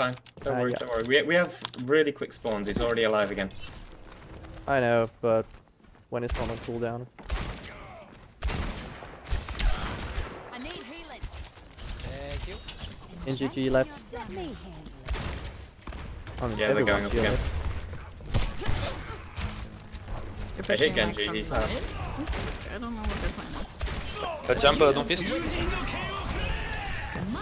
fine. Don't Uh, worry, yeah. don't worry. We, we have really quick spawns. He's already alive again. I know, but when it's on a cooldown. I need healing. Thank you. In GG left. Let me I mean, Yeah, they're going up again. left. They're I hit pushing, like, Genji, from he's the half. I don't know what their plan is. Uh, jump, uh,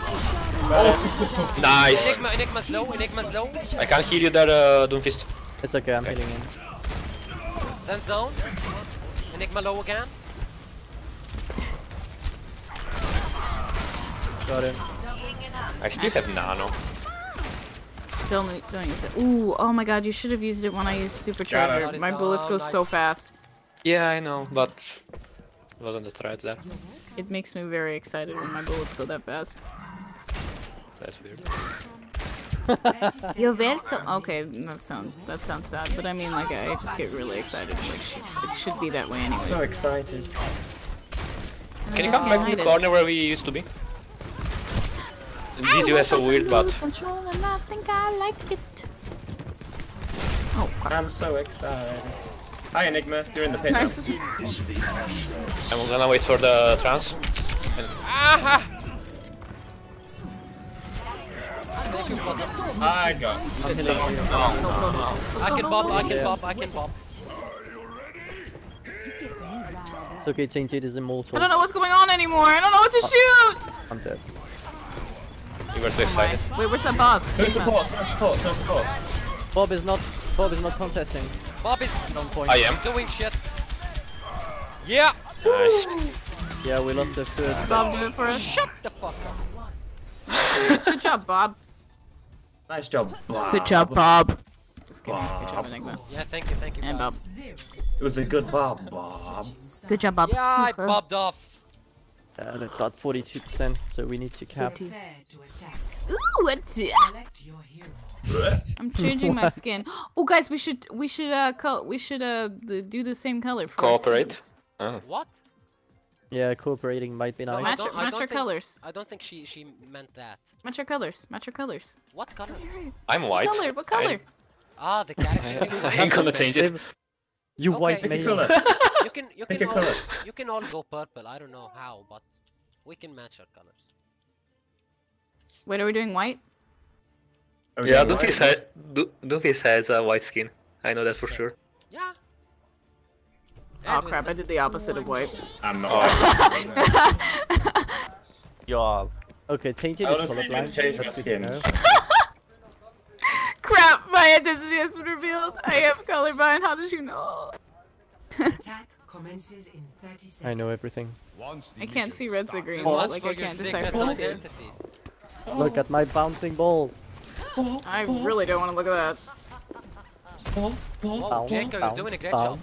Doomfist. Nice! Enigma, Enigma's low, Enigma's low. I can't heal you there, uh, Doomfist. It's okay, I'm Okay. healing in. Zen's down. Enigma low again. Got him. I still have nano. Don't, don't use it. Ooh, oh my god, you should have used it when I used Got supercharger. My bullets go so Nice. fast. Yeah, I know, but it wasn't the threat there. It makes me very excited when my bullets go that fast. That's weird. You're welcome. Okay, that sounds that sounds bad, but I mean like I just get really excited. Like it should be that way anyway. So excited. Can you come back to the corner where we used to be? This is so weird, but Control and I think I like it. Oh, crap. I'm so excited. Hi Enigma, you're in the pit now. Nice. I'm gonna wait for the trans. Aha! Thank you, Blossom. I got. I'm healing. I can bob, I can bob, I can bob. It's okay, Tainted is immortal. I don't know what's going on anymore. I don't know what to shoot. I'm dead. You were too excited. Wait, where's that boss? No supports, no supports, no supports. Bob is not Bob is not contesting. Bob is On point. I am. doing shit. Yeah! Nice. Yeah, we lost the first. Bob, do it for us. Shut the fuck up. Good job, Bob. Nice job. Bob. Good job, Bob. Just kidding. Good job, Enigma. Yeah, thank you, thank you. And Bob. guys. It was a good bob, Bob. Good job, Bob. Yeah, I bobbed off. Uh, they've got 42%, so we need to cap. Ooh, attack. I'm changing my skin. Oh, guys, we should we should uh we should uh do the same color. For Cooperate? Oh. What? Yeah, cooperating might be nice. I Match, don't- match don't our think- colors. I don't think she she meant that. Match our colors. Match our colors. What color? I'm white. What color? What color? Ah, the characters. you, I ain't gonna change it. You Okay. white Pick a male. colour. you can you Pick can all, colour. you can all go purple. I don't know how, but we can match our colors. Wait, are we doing white? Are we Yeah, doing Doomfist white? has, Do- Doomfist has a white skin. I know that for sure. Yeah. Oh crap! I did the opposite of white. I'm not. Oh. Yeah. Okay, Tainted I is honestly colorblind. didn't change my skin. Crap! My identity has been revealed. I am colorblind. How did you know? Attack commences in 30 seconds. I know everything. I can't see reds or greens, Once oh, Like I can't decipher those yet. identity. Look at my bouncing ball. I really don't want to look at that. Whoa, Bounce, Jacob, you're bounce, doing a great job.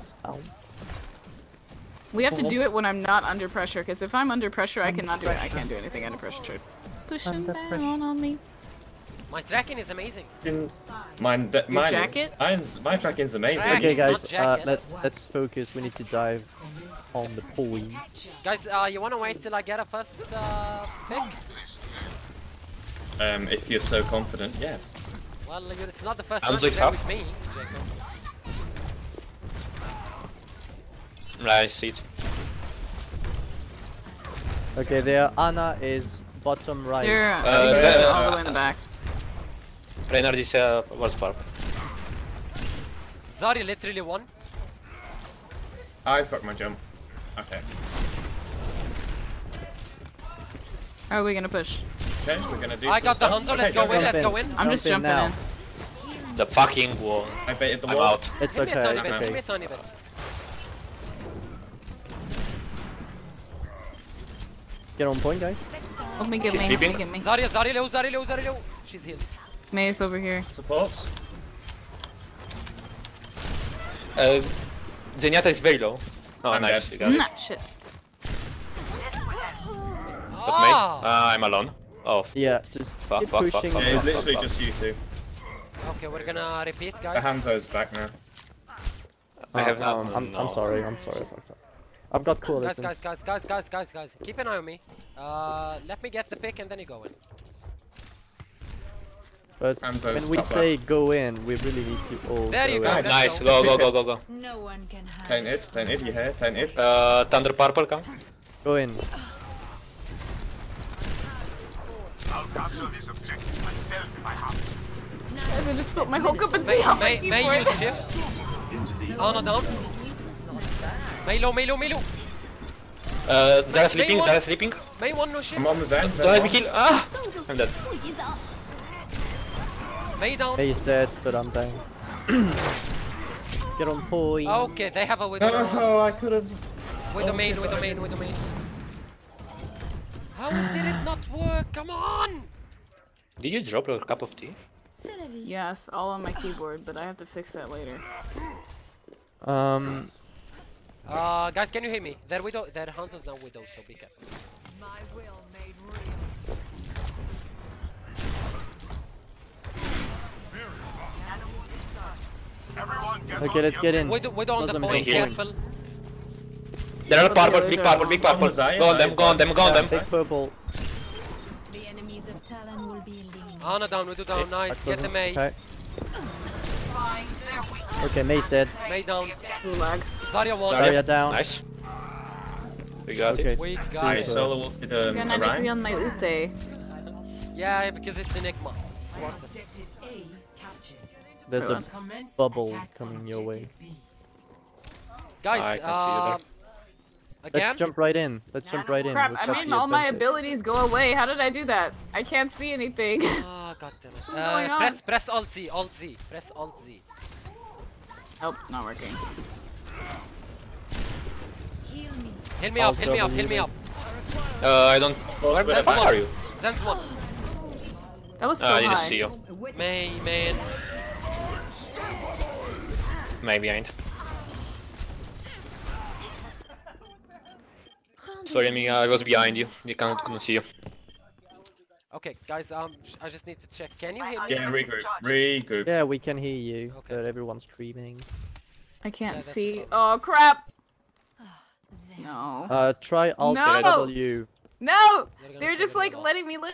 Bounce, bounce. We have to do it when I'm not under pressure, because if I'm under pressure, I cannot do it. I can't do anything under pressure. Pushing Under down on me. My tracking is amazing. Mine, th- mine jacket? Is, mine's, my tracking's amazing. Track. Okay, guys, uh, let's let's focus. We need to dive on the point. Guys, uh, you wanna wait till I get a first uh, pick? Um, if you're so confident, yes. Well, it's not the first I'm time doing you're there half. with me, Jacob. I see it. Okay, there. Ana is bottom right. They're uh, they're the- all the way in the back. Reinhardt is uh, what's spark. Zari literally won. I fucked my jump. Okay. How are we gonna push? Okay, we're gonna do I some got the stuff. Hanzo, Okay, let's go go, in, let's Jump go in. in. I'm Jump just jumping now. in. The fucking wall. I baited the I'm wall. out. It's Give me a okay. tiny It's bit, give me okay. a tiny bit. Get on point, guys. Let me get She's me. Let me sleeping. get me. Zarya, Zari low, Zari low, Zari low. She's healed. Mei's over here. Supports. Uh, Zenyatta is very low. Oh, I'm nice. dead. You got it. Nah, shit. But me? Ah! Ah, I'm alone. Oh, Yeah, just Fuck, keep fuck, fuck, pushing. fuck, Yeah, fuck, it's literally fuck. just you two. Okay, we're gonna repeat, guys. The guys. Hanzo's back now. I have Uh, not. um, I'm, no. I'm sorry. I'm sorry. I fucked up. I've got cool Guys, guys, guys, guys, guys, guys, guys. Keep an eye on me. Uh, let me get the pick and then you go in. But Hanzo, when we stop say go in, we really need to all There you go go. Nice. Nice, go, go, go, go, go. No one can hide. Tainted, tainted, you hear? Tainted. Uh, Thunder Purple, come. Go in. I'll capture this objective myself in my house. Guys, I just spilled my whole cup of May, tea on my may, may keyboard. use shift. Ana down. Mei low, Mei low, Mei low. Uh, Zara sleeping, one. Zara sleeping. Mei one no shift. I'm on the Zen. Zen Don't let me kill. Ah! I'm dead. Mei down. Hey, he's dead, but I'm dying. Get on point. Okay, they have a widow. Oh, I could have. With the main, with the main, with the main. How did it not work? Come on! Did you drop your cup of tea? Yes, all on my keyboard, but I have to fix that later. Um, Uh, guys, can you hear me? Their widow, their hunter's now widow, so be careful. My will made real. okay, let's get in. Widow, widow on the Doesn't point, make sense. careful. There are purple, big purple, big purple. Go on them, go on them, go on them. Take purple. The enemies of Talon will be eliminated. Ana down, widow down, nice. Get the Mei. Okay. Okay, Mei's dead. Mei down. Gulag. Zarya one. Zarya down. Nice. We got Okay. it. We got I it. for- solo ulted um, Again, I need to be on my ute. Yeah, because it's Enigma. It's worth it. Objective A captured. There's a bubble coming your way. Guys, I can see uh, Let's jump right in. Let's jump right in. Crap, We've I got made all my abilities go away. How did I do that? I can't see anything. Ah, god damn it. What's going Uh, on? press, press Alt Z, Alt Z, press Alt Z. oh, not working. Heal me. Heal me Alt up, heal me up, heal me up. Uh, I don't. Where the fuck are you? Zen's one. That was so Ah, I didn't high. see you. Mei, man. Mei behind. Sorry, I mean, I was behind you. You can't, couldn't see you. Okay, guys, um, I just need to check. Can you hear me? Yeah, regroup. Regroup. Yeah, we can hear you, Okay. but everyone's streaming. I can't Yeah, see. Oh crap! There. No. Uh, try Alt No! W. No! You're They're just like letting me live.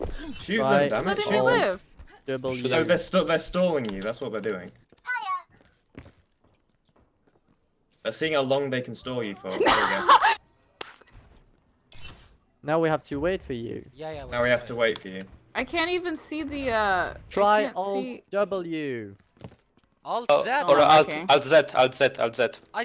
Shoot Try them, damn Let it. me Shoot them. live. W. No, they're, st they're stalling you. That's what they're doing. They're seeing how long they can stall you for. There we go. Now we have to wait for you. Yeah, yeah. Now we have to wait for you. I can't even see the uh. Try can't Alt see- W. Alt Oh, Z. or Oh, Alt, okay. Alt Z, Alt Z, Alt Z. I